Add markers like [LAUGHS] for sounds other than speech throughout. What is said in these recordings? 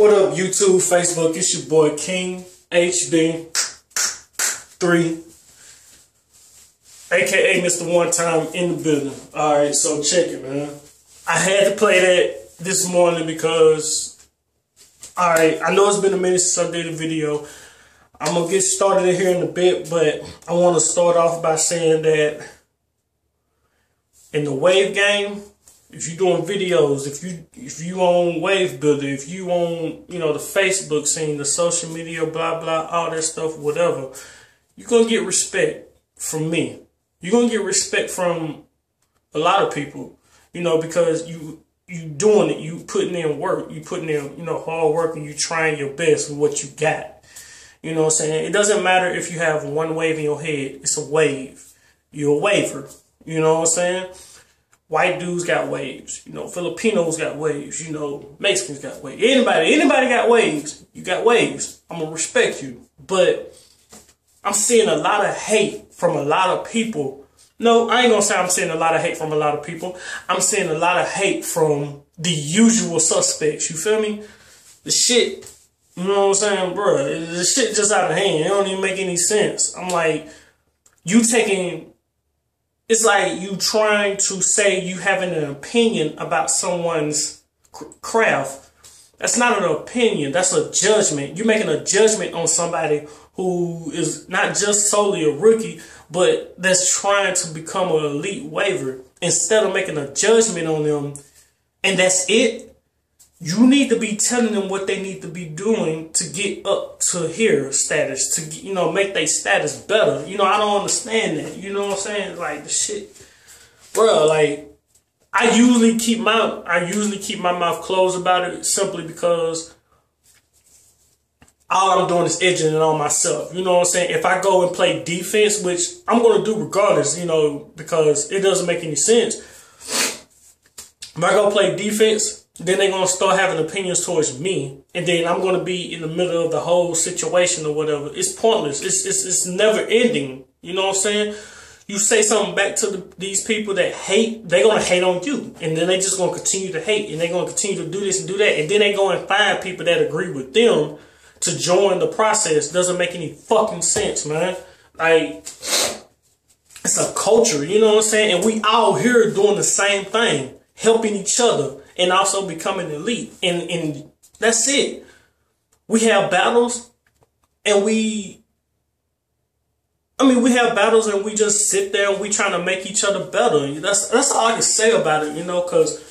What up, YouTube, Facebook? It's your boy King HB3, aka Mr. One Time in the building. All right, so check it, man. I had to play that this morning because, all right, I know it's been a minute since I did a video. I'm gonna get started here in a bit, but I want to start off by saying that in the wave game, if you're doing videos, if you if you own Wave Builder, if you own you know the Facebook scene, the social media, blah blah, all that stuff, whatever, you're gonna get respect from me. You're gonna get respect from a lot of people, you know, because you you doing it, you putting in work, you putting in you know hard work, and you trying your best with what you got. You know what I'm saying? It doesn't matter if you have one wave in your head; it's a wave. You're a waver. You know what I'm saying? White dudes got waves. You know, Filipinos got waves. You know, Mexicans got waves. Anybody, anybody got waves. You got waves. I'm gonna respect you. But I'm seeing a lot of hate from a lot of people. No, I ain't gonna say I'm seeing a lot of hate from a lot of people. I'm seeing a lot of hate from the usual suspects. You feel me? The shit, you know what I'm saying, bro? The shit just out of hand. It don't even make any sense. I'm like, you taking it's like you trying to say you having an opinion about someone's craft. That's not an opinion. That's a judgment. You're making a judgment on somebody who is not just solely a rookie, but that's trying to become an elite waver. Instead of making a judgment on them, and that's it, you need to be telling them what they need to be doing to get up to here status to you know make their status better you know i don't understand that you know what i'm saying like the shit bro like i usually keep my i usually keep my mouth closed about it simply because all I'm doing is edging it on myself. You know what I'm saying? If I go and play defense, which I'm going to do regardless, you know, because it doesn't make any sense. If I go play defense, then they're gonna start having opinions towards me, and then I'm gonna be in the middle of the whole situation or whatever. It's pointless. It's it's it's never ending. You know what I'm saying? You say something back to the, these people that hate, they're gonna hate on you, and then they just gonna continue to hate, and they're gonna continue to do this and do that, and then they go and find people that agree with them to join the process. Doesn't make any fucking sense, man. Like it's a culture, you know what I'm saying? And we all here doing the same thing, helping each other and also becoming elite. And and that's it. We have battles and we I mean we have battles and we just sit there and we trying to make each other better. That's that's all I can say about it, you know, cause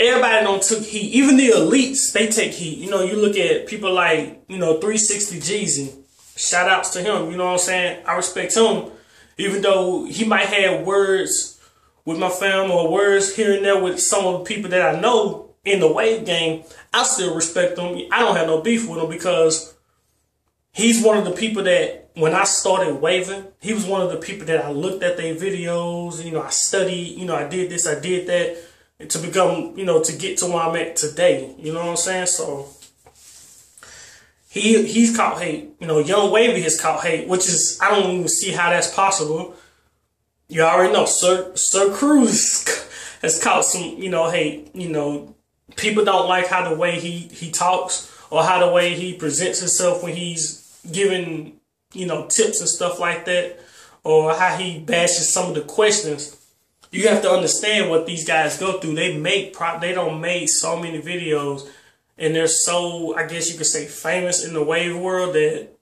everybody don't took heat. Even the elites, they take heat. You know, you look at people like, you know, 360 Jeezy. Shout outs to him, you know what I'm saying? I respect him. Even though he might have words with my fam or words here and there with some of the people that I know in the wave game, I still respect them. I don't have no beef with him because he's one of the people that when I started waving, he was one of the people that I looked at their videos, you know, I studied, you know, I did this, I did that to become, you know, to get to where I'm at today. You know what I'm saying? So he he's caught hate. You know, Young Wavy has caught hate, which is I don't even see how that's possible you already know Sir Sir Cruz has caught some, you know, hey, you know, people don't like how the way he he talks or how the way he presents himself when he's giving, you know, tips and stuff like that, or how he bashes some of the questions. You have to understand what these guys go through. They make prop they don't make so many videos and they're so I guess you could say famous in the wave world that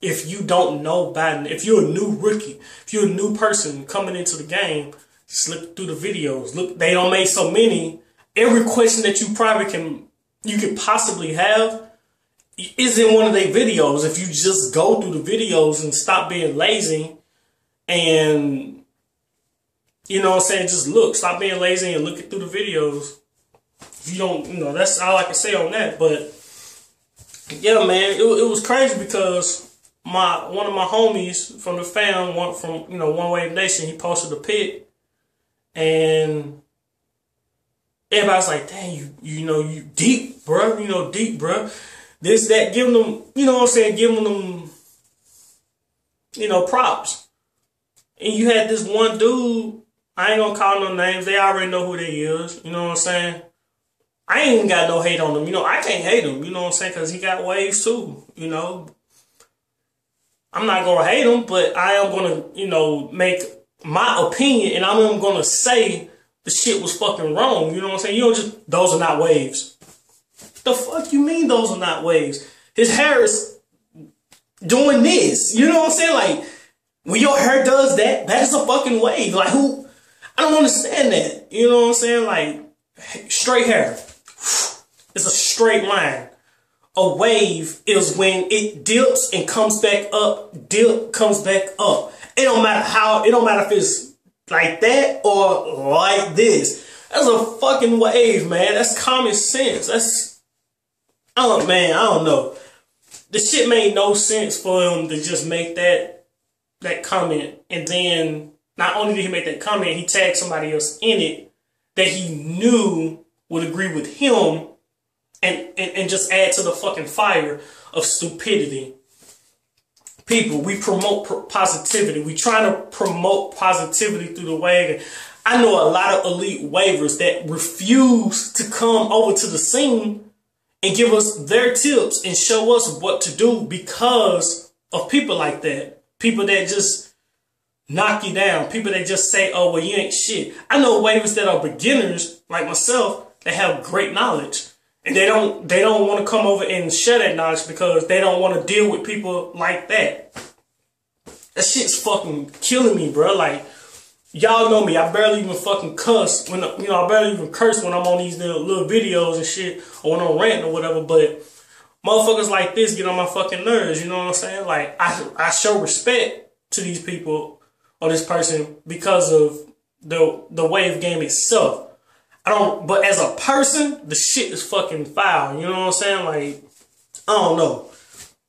if you don't know Biden, if you're a new rookie, if you're a new person coming into the game, just look through the videos. Look, they don't make so many. Every question that you probably can, you could possibly have is in one of their videos. If you just go through the videos and stop being lazy and, you know what I'm saying, just look, stop being lazy and look through the videos. If you don't, you know, that's all I can say on that. But yeah, man, it, it was crazy because my one of my homies from the fam, one from you know One Wave Nation, he posted a pic, and everybody's like, "Dang, you you know you deep, bro. You know deep, bro. This that giving them, you know what I'm saying, giving them, you know, props." And you had this one dude. I ain't gonna call no names. They already know who they is. You know what I'm saying? I ain't even got no hate on them. You know, I can't hate him. You know what I'm saying? Because he got waves too. You know, I'm not gonna hate him, but I am gonna, you know, make my opinion, and I'm gonna say the shit was fucking wrong. You know what I'm saying? You don't just those are not waves. The fuck you mean those are not waves? His hair is doing this. You know what I'm saying? Like when your hair does that, that is a fucking wave. Like who? I don't understand that. You know what I'm saying? Like straight hair. It's a straight line. A wave is when it dips and comes back up, dip comes back up. It don't matter how, it don't matter if it's like that or like this. That's a fucking wave, man. That's common sense. That's, oh man, I don't know. The shit made no sense for him to just make that, that comment. And then not only did he make that comment, he tagged somebody else in it that he knew would agree with him and, and, and just add to the fucking fire of stupidity. People, we promote positivity. We try to promote positivity through the way. I know a lot of elite wavers that refuse to come over to the scene and give us their tips and show us what to do because of people like that. People that just knock you down. People that just say, oh, well, you ain't shit. I know wavers that are beginners like myself that have great knowledge and they don't they don't want to come over and share that knowledge because they don't want to deal with people like that. That shit's fucking killing me, bro. Like y'all know me, I barely even fucking cuss when you know I barely even curse when I'm on these little, little videos and shit or when I'm ranting or whatever. But motherfuckers like this get on my fucking nerves. You know what I'm saying? Like I I show respect to these people or this person because of the the wave game itself. I don't, but as a person, the shit is fucking foul. You know what I'm saying? Like, I don't know.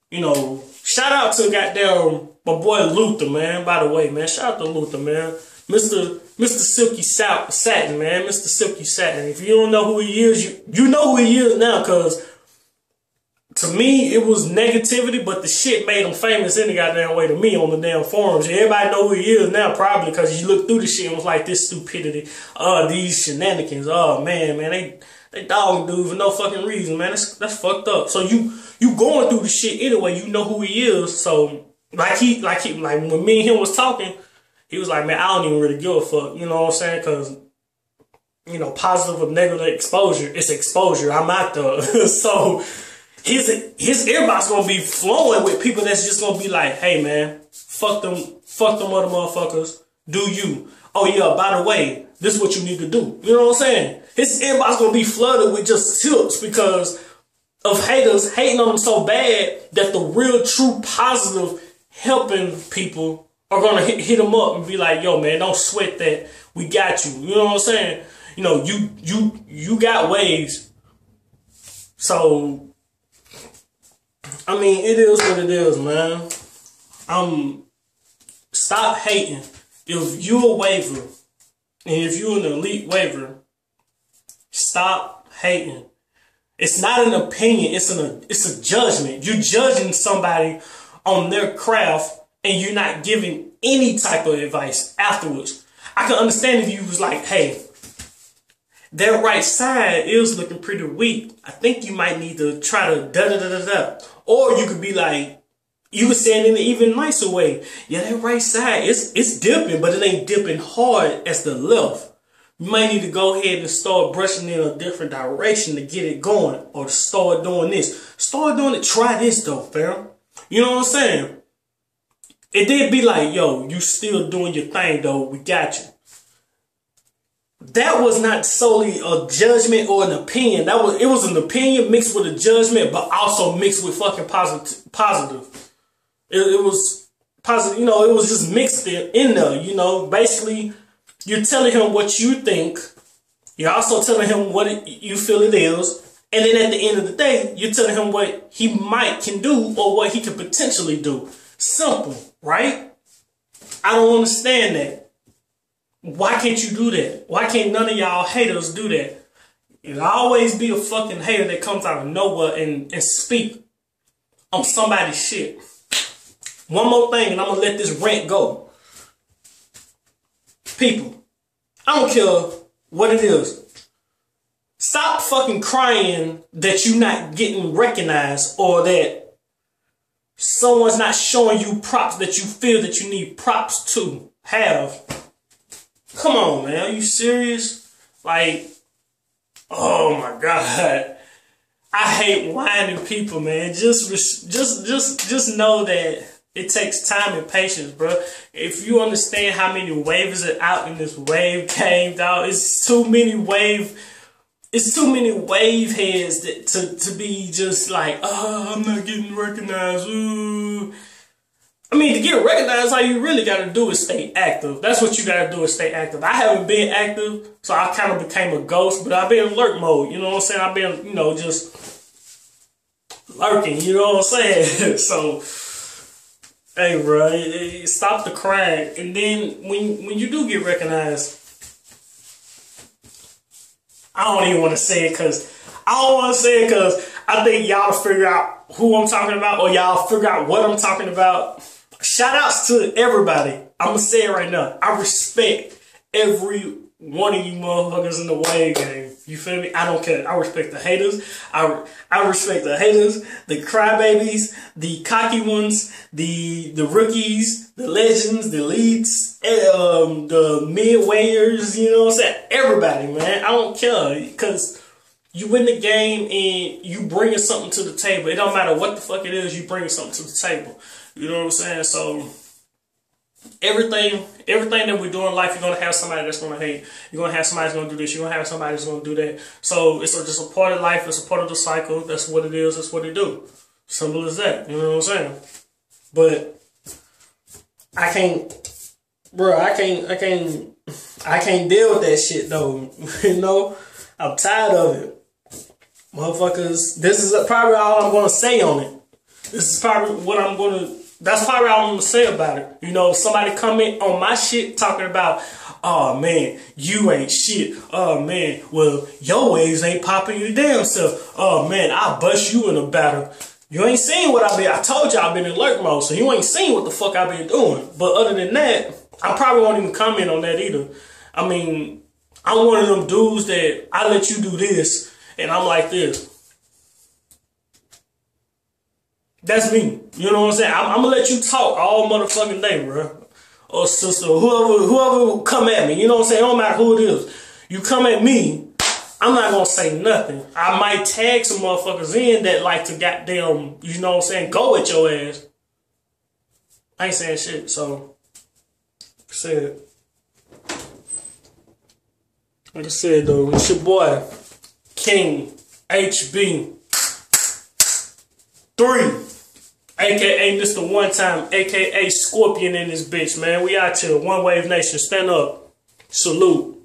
You know, shout out to goddamn my boy Luther, man. By the way, man, shout out to Luther, man. Mr. Mr. Silky Satin, man. Mr. Silky Satin. If you don't know who he is, you you know who he is now, cause to me, it was negativity, but the shit made him famous the goddamn way to me on the damn forums. Everybody know who he is now, probably because you look through the shit and was like, this stupidity, uh, these shenanigans, oh man, man, they they dog dude for no fucking reason, man. That's that's fucked up. So you you going through the shit anyway, you know who he is. So like he like he like when me and him was talking, he was like, man, I don't even really give a fuck. You know what I'm saying? Cause you know, positive or negative exposure, it's exposure. I'm out there. [LAUGHS] so his his earbox gonna be flowing with people that's just gonna be like, hey man, fuck them, fuck them other motherfuckers. Do you? Oh yeah, by the way, this is what you need to do. You know what I'm saying? His inbox gonna be flooded with just tips because of haters hating on him so bad that the real, true, positive helping people are gonna hit, hit him up and be like, yo man, don't sweat that. We got you. You know what I'm saying? You know, you you you got ways. So I mean, it is what it is, man. Um, stop hating. If you a waver, and if you an elite waver, stop hating. It's not an opinion. It's an it's a judgment. You're judging somebody on their craft, and you're not giving any type of advice afterwards. I can understand if you was like, hey, their right side is looking pretty weak. I think you might need to try to da da da da da. Or you could be like, you could say in an even nicer way. Yeah, that right side, it's, it's dipping, but it ain't dipping hard as the left. You might need to go ahead and start brushing in a different direction to get it going or start doing this. Start doing it. Try this though, fam. You know what I'm saying? It did be like, yo, you still doing your thing though. We got you that was not solely a judgment or an opinion. That was it was an opinion mixed with a judgment, but also mixed with fucking positive. Positive. It, it was positive. You know, it was just mixed in, there. You know, basically, you're telling him what you think. You're also telling him what it, you feel it is. And then at the end of the day, you're telling him what he might can do or what he could potentially do. Simple, right? I don't understand that. Why can't you do that? Why can't none of y'all haters do that? It'll always be a fucking hater that comes out of nowhere and, and speak on somebody's shit. One more thing, and I'm gonna let this rant go. People, I don't care what it is. stop fucking crying that you're not getting recognized or that someone's not showing you props that you feel that you need props to have. Come on, man. Are you serious? Like, oh my God. I hate whining people, man. Just, just, just, just know that it takes time and patience, bro. If you understand how many waves are out in this wave game, dog, it's too many wave. It's too many wave heads that, to to be just like, oh, I'm not getting recognized. Ooh. I mean, to get recognized, all you really got to do is stay active. That's what you got to do is stay active. I haven't been active, so I kind of became a ghost, but I've been in lurk mode. You know what I'm saying? I've been, you know, just lurking. You know what I'm saying? [LAUGHS] so Hey, bro, stop the crying. And then when when you do get recognized, I don't even want to say it because I don't want to say it because I think y'all figure out who I'm talking about or y'all figure out what I'm talking about. Shout outs to everybody. I'm gonna say it right now. I respect every one of you motherfuckers in the way game. You feel me? I don't care. I respect the haters. I I respect the haters, the crybabies, the cocky ones, the the rookies, the legends, the elites, eh, um, the midwayers. You know what I'm saying? Everybody, man. I don't care because you win the game and you bringing something to the table. It don't matter what the fuck it is. You bringing something to the table. You know what I'm saying? So everything everything that we do in life, you're gonna have somebody that's gonna hate. You're gonna have somebody that's gonna do this. You're gonna have somebody that's gonna do that. So it's just a part of life. It's a part of the cycle. That's what it is. That's what it do. Simple as that. You know what I'm saying? But I can't, bro. I can't. I can't. I can't deal with that shit though. [LAUGHS] you know, I'm tired of it. Motherfuckers, this is probably all I'm gonna say on it. This is probably what I'm gonna that's probably all I'm gonna say about it. You know, somebody comment on my shit talking about, oh man, you ain't shit. Oh man, well, your waves ain't popping your damn self. Oh man, I'll bust you in a battle. You ain't seen what I've been, I told you I've been in lurk mode, so you ain't seen what the fuck I've been doing. But other than that, I probably won't even comment on that either. I mean, I'm one of them dudes that I let you do this, and I'm like this. That's me. You know what I'm saying? I'm, I'm, gonna let you talk all motherfucking day, bro. Or oh, sister, whoever, whoever come at me. You know what I'm saying? It don't matter who it is. You come at me, I'm not gonna say nothing. I might tag some motherfuckers in that like to goddamn, you know what I'm saying, go at your ass. I ain't saying shit, so said. Like I said though, it's your boy, King HB. Three aka Mr. One Time, aka Scorpion in this bitch, man. We out here, One Wave Nation. Stand up. Salute.